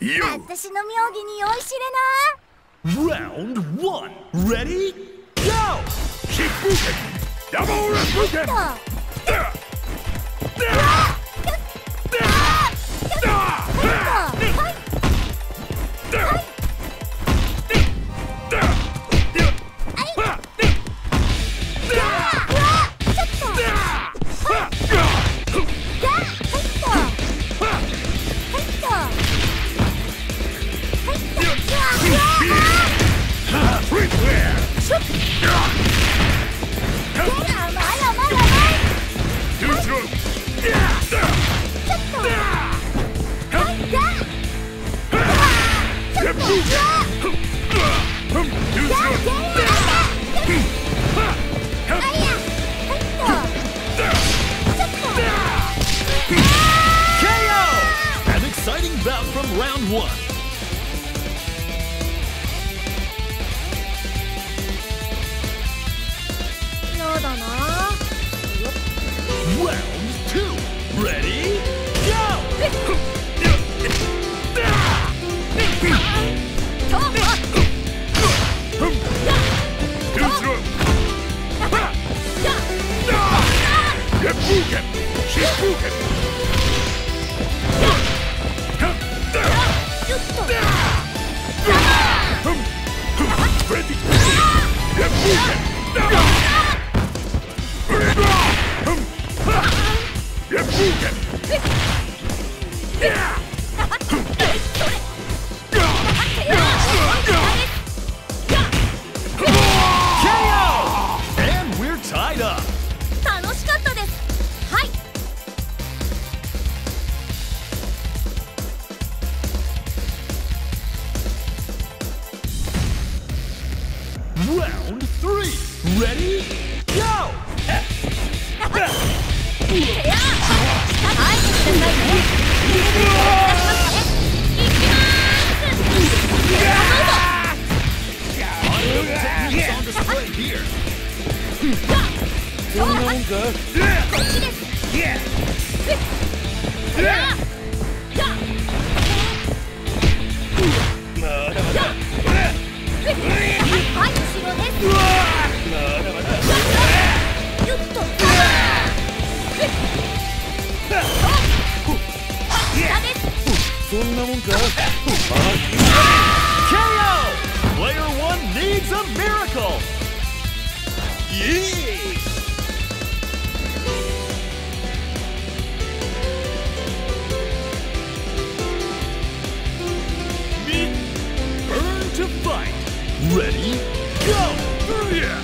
Yo! 私の妙義に酔いしれな Round one. Ready? Go! Keep moving! Double Replugen! と Da! Da! Da! KO! Player one needs a miracle. Yeah! Burn to fight. Ready? Go! KO!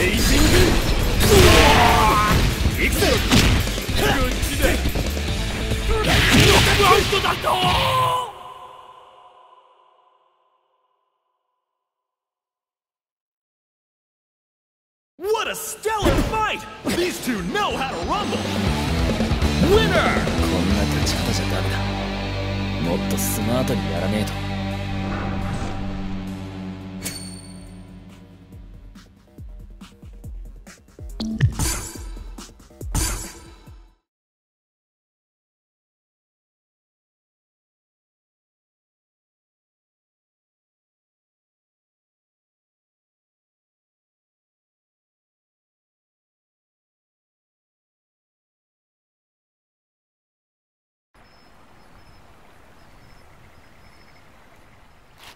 レイジング行くぜ軍事でアウトだと What a stellar fight! These two know how to rumble. Winner! こんな勝ち方じゃダメだもっとスマートにやらねえと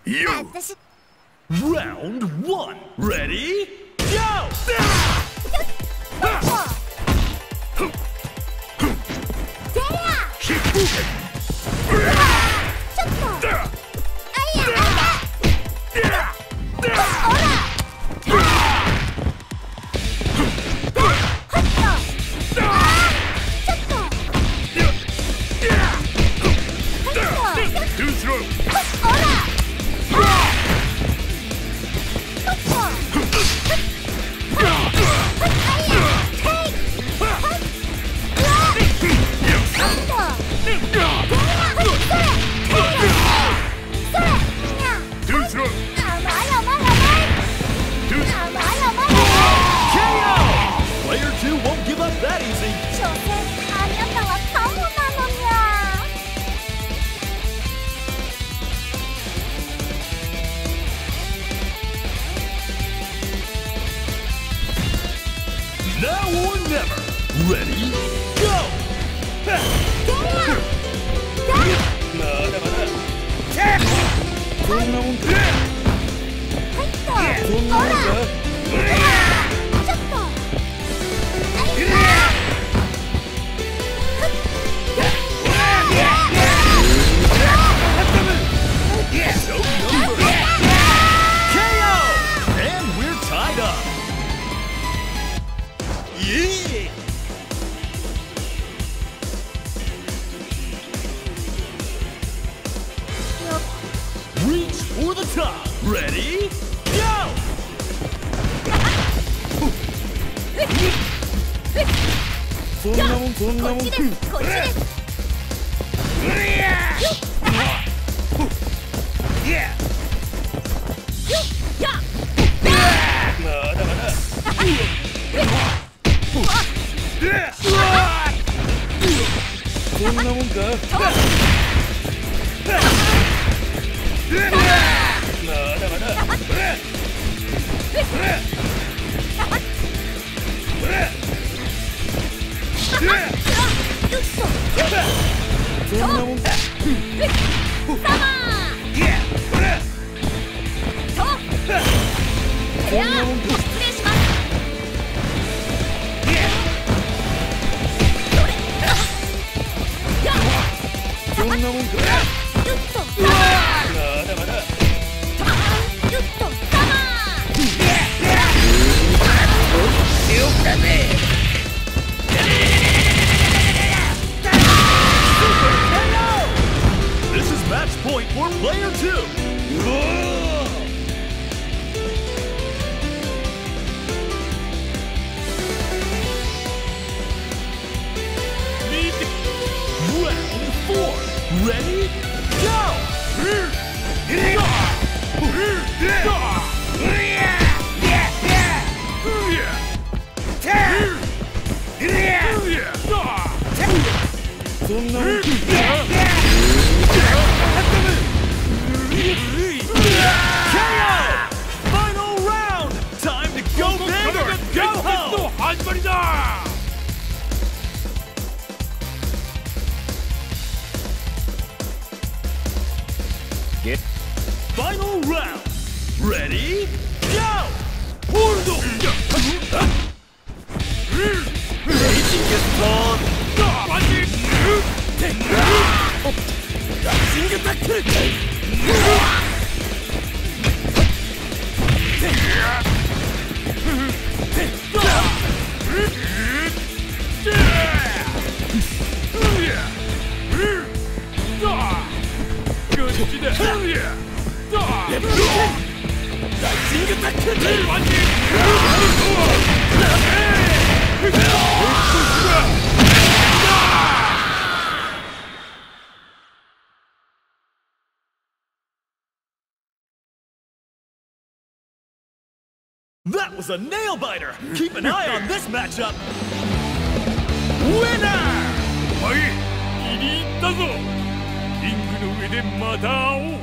You 私 Round one. Ready? Go! Reach for the top. Ready? そんなもんそんなもんかこっちですそんなもんか？そんなもんかいや失礼しますそんなもんか。That was a nail biter! Keep an eye on this matchup! Winner! はい気に入ったぞリングの上でまた会おう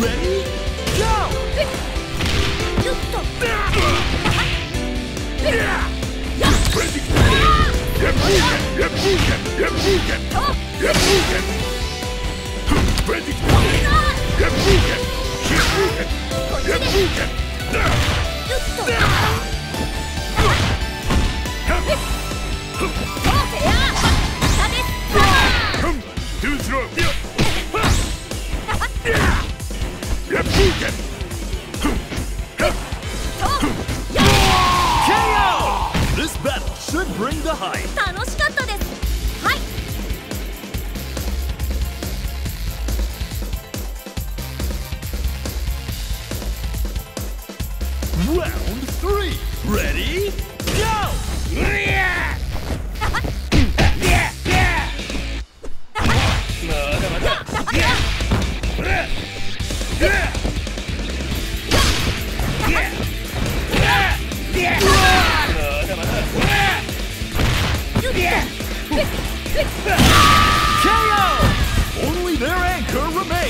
Ready? Go! Round three. Ready? Go! KO! Only their anchor remains.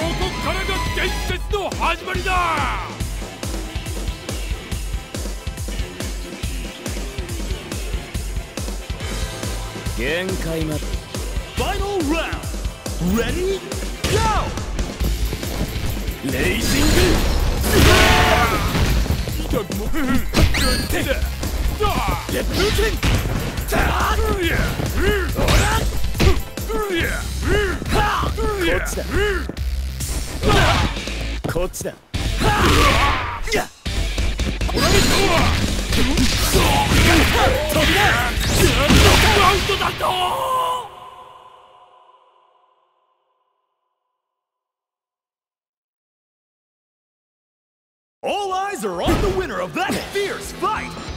ここからが伝説の始まりだ限界まで? Go! レイジング痛くも手だ。レッドテンうりゃうらうりゃこっちだ。こっ。ちだアウトだと All eyes are on the winner of that fierce fight.